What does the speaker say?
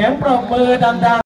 สียงปรบมือดังๆ